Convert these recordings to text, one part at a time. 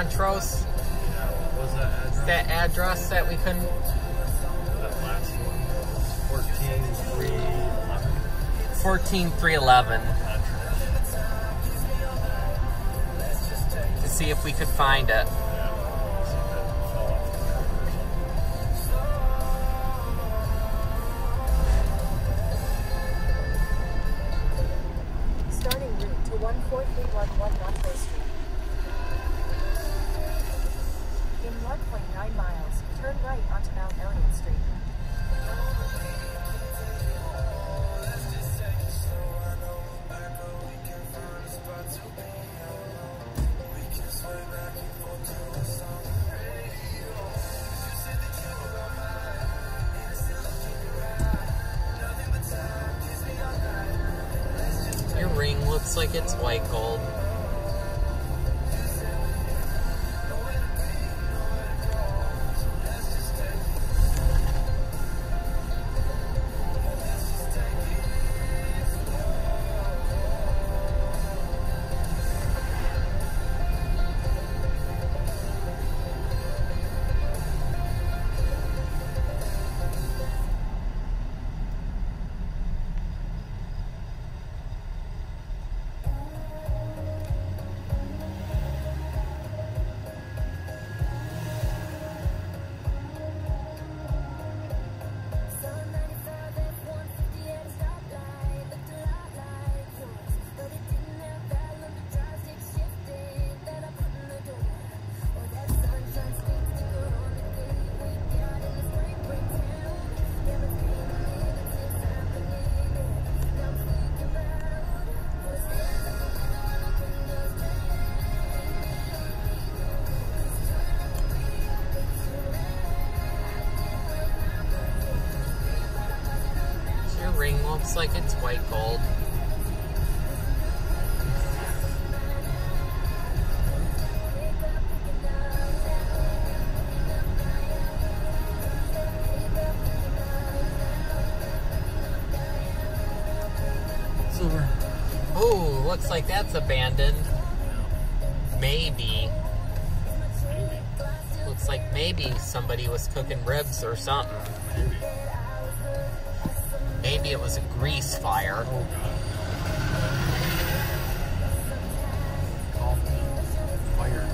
Montrose? That address? That address that we couldn't. That last one. 14311. 14311. To see if we could find it. Looks like it's white gold. Looks like it's white gold. Silver. Oh, looks like that's abandoned. Maybe. Looks like maybe somebody was cooking ribs or something. Maybe. It was a grease fire. Fire.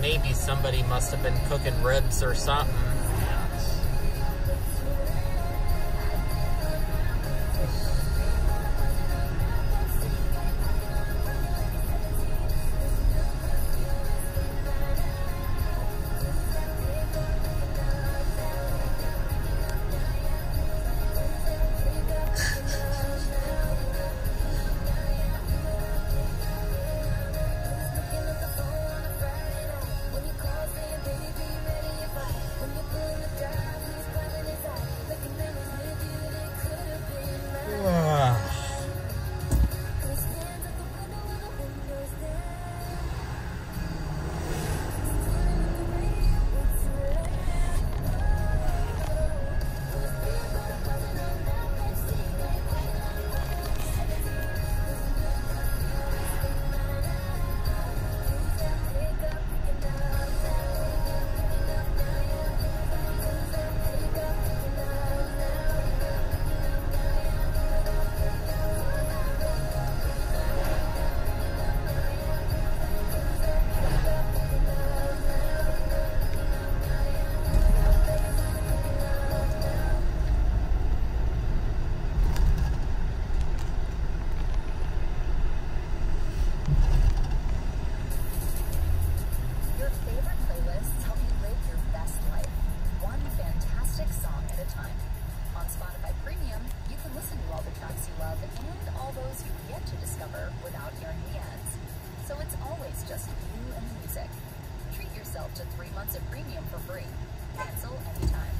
Maybe somebody must have been cooking ribs or something. Just you and the music. Treat yourself to three months of premium for free. Cancel anytime.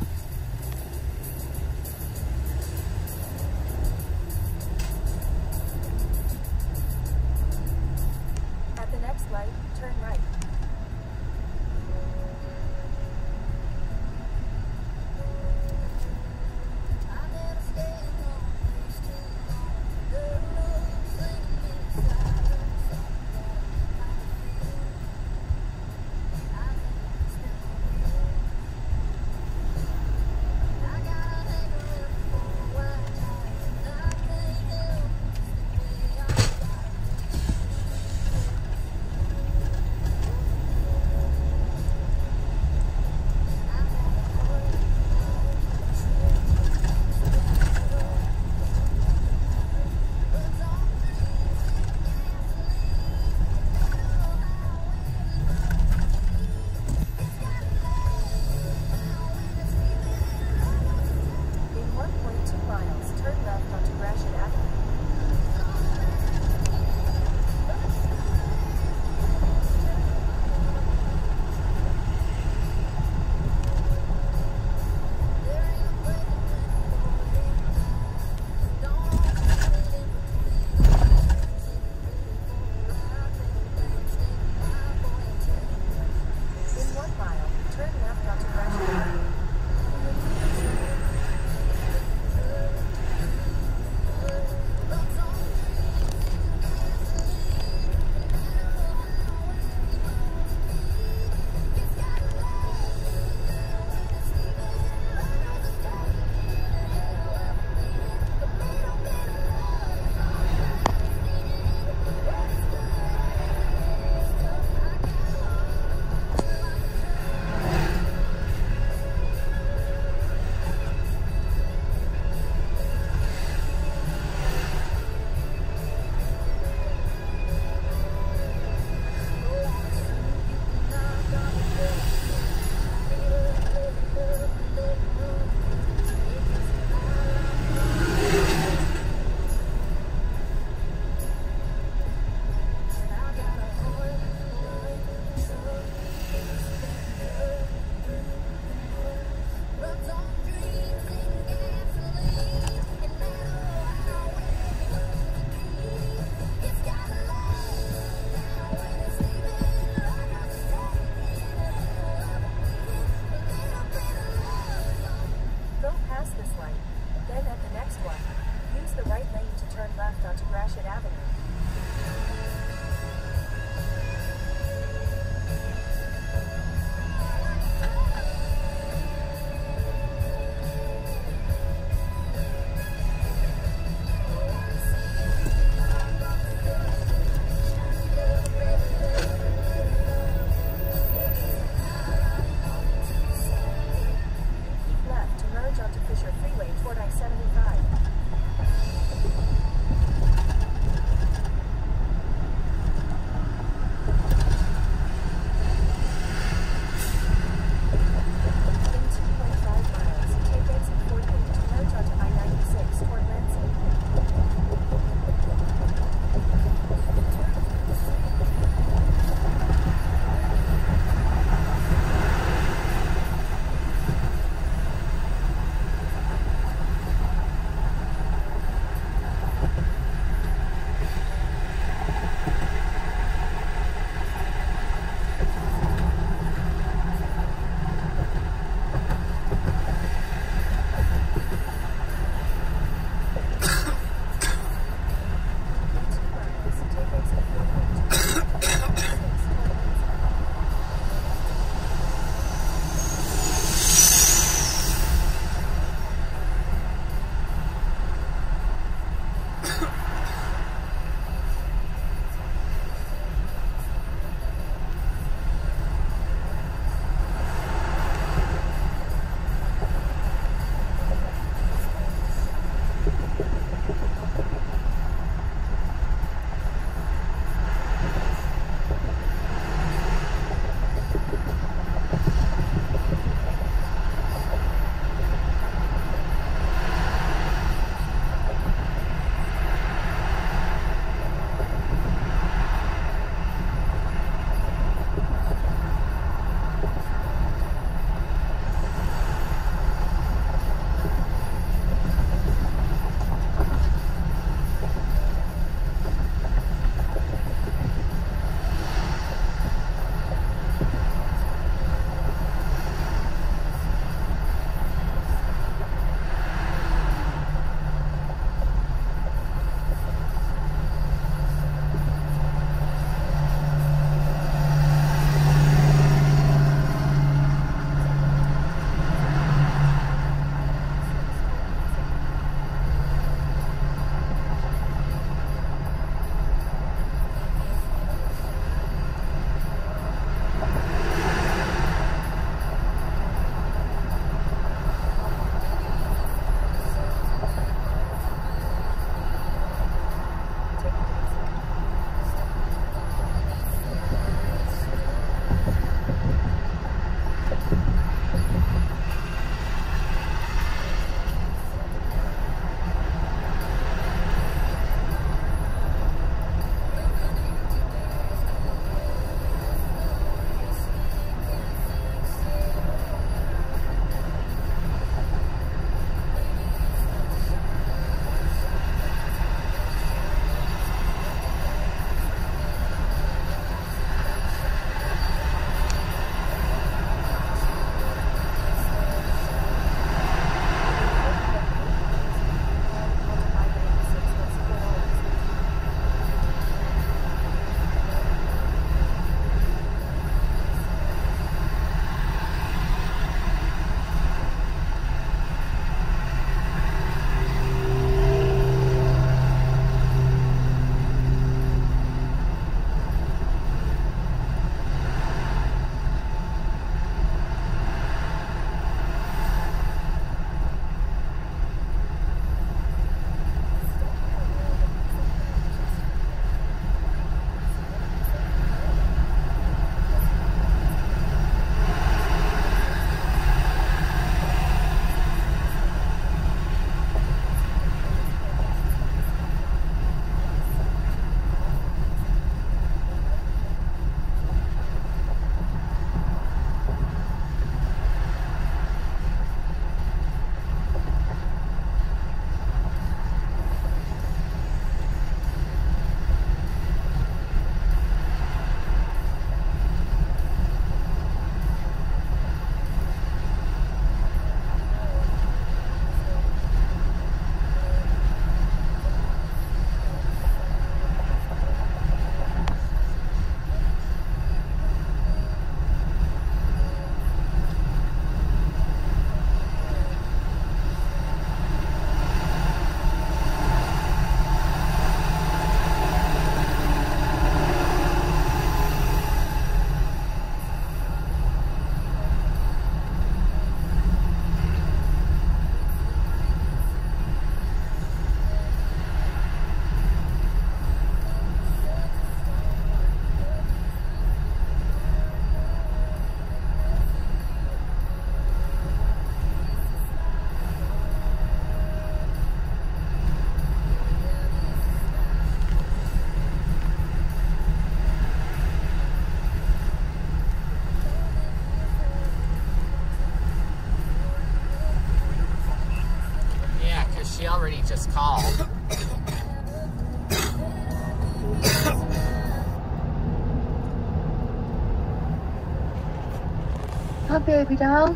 Baby doll.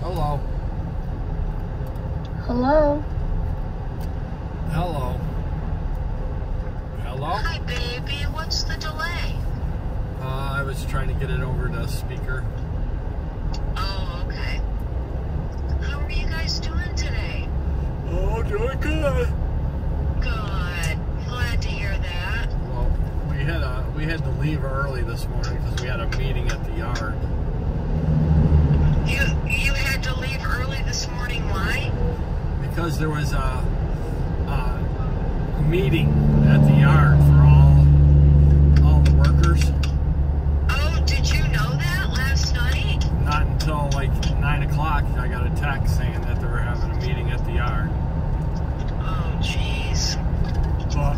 Hello. Hello. Hello. Hello? Hi, baby. What's the delay? Uh, I was trying to get it over to speaker. Oh, okay. How are you guys doing today? Oh, doing good. Good. Glad to hear that. Well, we had a we had to leave early this morning because we had a meeting at the yard. You you had to leave early this morning. Why? because there was a, a meeting at the yard for all all the workers. Oh, did you know that last night? Not until like nine o'clock, I got a text saying that they were having a meeting at the yard. Oh, jeez. But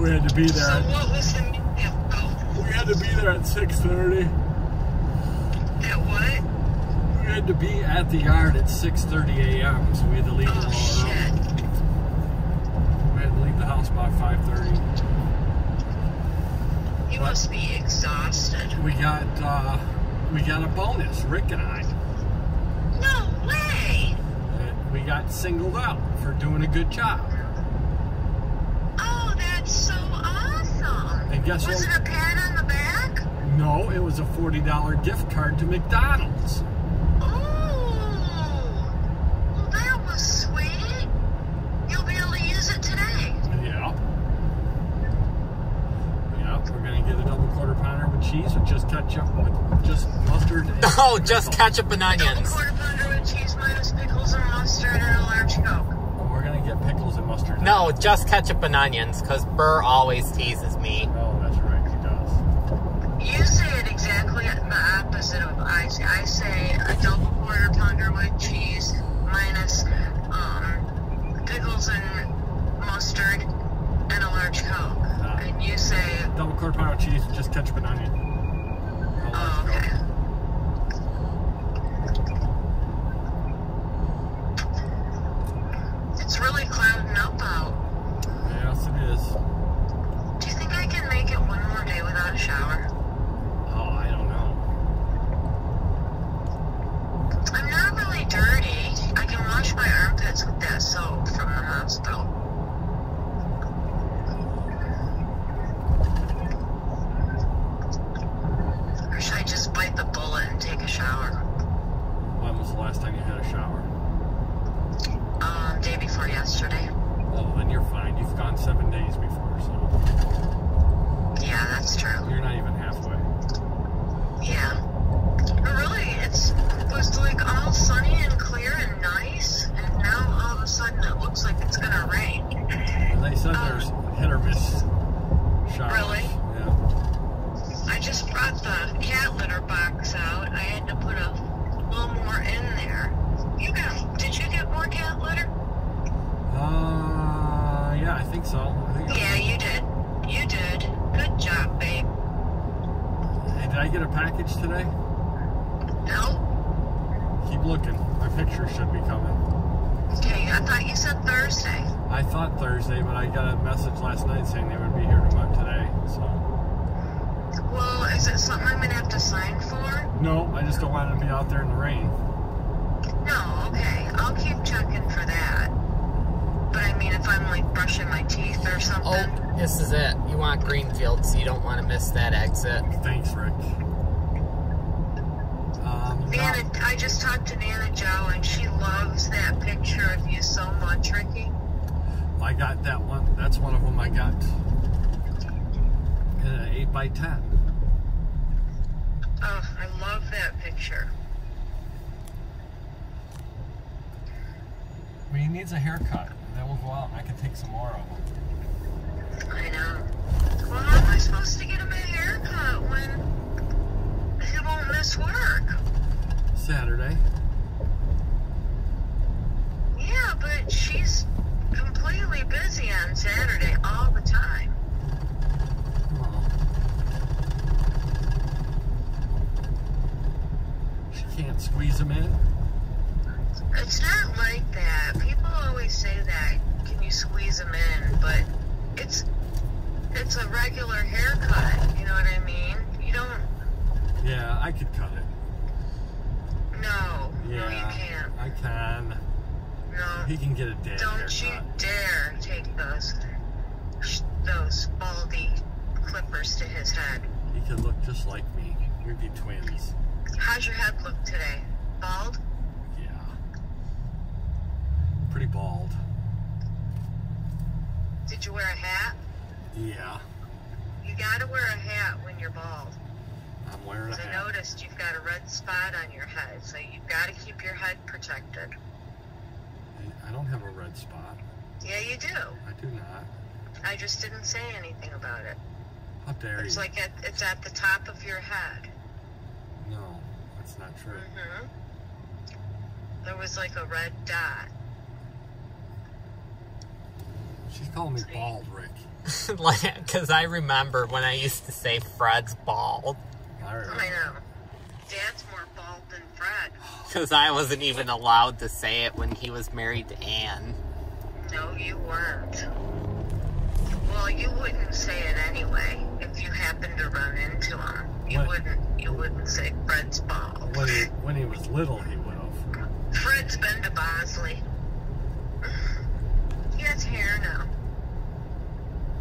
we had to be there. So what was the meeting about? We had to be there at six thirty. That what? We had to be at the yard at six thirty a.m. So we had to leave Oh shit. early. We had to leave the house by five thirty. You What? must be exhausted. We got uh, we got a bonus, Rick and I. No way. Uh, We got singled out for doing a good job. Oh, that's so awesome. And guess was what? it a pat on the back? No, it was a $40 gift card to McDonald's. Oh, well, that was sweet. You'll be able to use it today. Yeah. Yeah, we're gonna get a double quarter pounder with cheese with just ketchup, with just mustard. and Oh, just ketchup and onions. No, just ketchup and onions, because Burr always teases me. Oh, that's right, he does. You say it exactly the opposite of I say. I say a double quarter pounder with cheese minus um, pickles and mustard and a large Coke. Ah. And you say, Double quarter pounder with cheese with just ketchup and onion. Oh, oh, let's okay. go. It's really clouding up out. Yes, it is. Do you think I can make it one more day without a shower? Oh, I don't know. I'm not really dirty. I can wash my armpits with that soap from the hospital. Or should I just bite the bullet and take a shower? When was the last time you had a shower? Um, day before yesterday. Oh, then you're fine. You've gone seven days before, so Yeah, that's true. you're not even halfway. Yeah. But really, it's it was like all sunny and clear and nice, and now all of a sudden it looks like it's gonna rain. And they said there's hit or miss showers. Really? Yeah. I just brought the cat litter box out. I had to put a little more in there. You got? Did you get more cat litter? Uh, yeah, I think so. I think Yeah, you did. You did. Good job, babe. Hey, did I get a package today? No. Keep looking. My picture should be coming. Okay, I thought you said Thursday. I thought Thursday, but I got a message last night saying they would be here tomorrow today. So Well, is it something I'm gonna have to sign for? no, I just don't want to be out there in the rain. No. Okay, I'll keep checking for that. But I mean, if I'm like brushing my teeth or something. Oh, this is it. You want Greenfield, so you don't want to miss that exit. Thanks, Rick. Um, Nana, I just talked to Nana Joe, and she loves that picture of you so much, Ricky. I got that one. That's one of them I got in an eight by ten. Oh, I love that picture. I mean, he needs a haircut. And then we'll go out and I can take some more of them. I know. Well, how am I supposed to get him a haircut when he won't miss work? Saturday. Yeah, but she's completely busy on Saturday all the time. Oh. She can't squeeze them in. It's not like that. People always say that. Can you squeeze them in? But it's it's a regular haircut. You know what I mean? You don't. Yeah, I could cut it. No, Yeah, no, you can't. I can. No, He can get a dad don't you dare take those those baldy clippers to his head. He could look just like me. We'd be twins. How's your head look today? Bald? Yeah. Pretty bald. Did you wear a hat? Yeah. You gotta wear a hat when you're bald. I'm wearing a 'Cause I noticed you've got a red spot on your head, so you've got to keep your head protected. I don't have a red spot. Yeah, you do. I do not. I just didn't say anything about it. How dare It's you? like at, it's at the top of your head. no, that's not true. hmm There was like a red dot. She's calling me bald, Rick. like, because I remember when I used to say Fred's bald. I. I know. Dad's more bald than Fred. Because I wasn't even allowed to say it when he was married to Anne. No, you weren't. Well, you wouldn't say it anyway if you happened to run into him. You What? wouldn't. You wouldn't say Fred's bald. When he, when he was little, he would have. Fred's been to Bosley. He has hair now.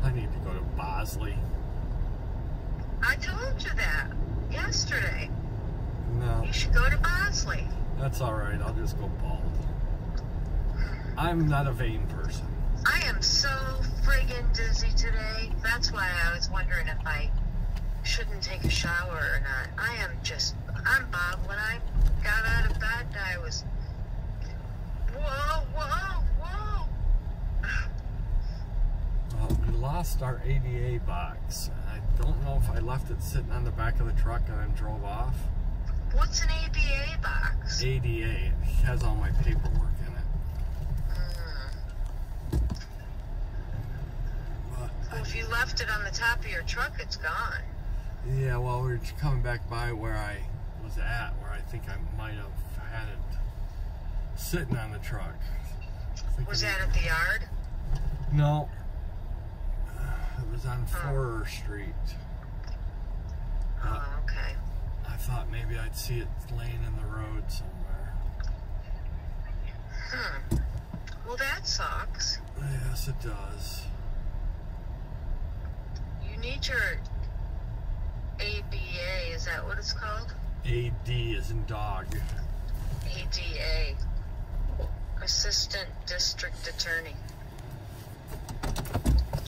I need to go to Bosley. I told you that yesterday. You should go to Bosley. that's all right. I'll just go bald. I'm not a vain person. I am so friggin' dizzy today. That's why I was wondering if I shouldn't take a shower or not. I am just, I'm Bob. When I got out of bed, I was, whoa, whoa, whoa. Well, we lost our ADA box. I don't know if I left it sitting on the back of the truck and then drove off. What's an ABA box? ADA. It has all my paperwork in it. Mm. But Well, if you left it on the top of your truck, it's gone. Yeah, well, we were just coming back by where I was at, where I think I might have had it sitting on the truck. Was that at the yard? No. It was on Forer Street. Oh, okay. I thought maybe I'd see it laying in the road somewhere. Hmm. Well, that sucks. Yes, it does. You need your ABA. Is that what it's called? AD is in dog. ADA. Assistant District Attorney.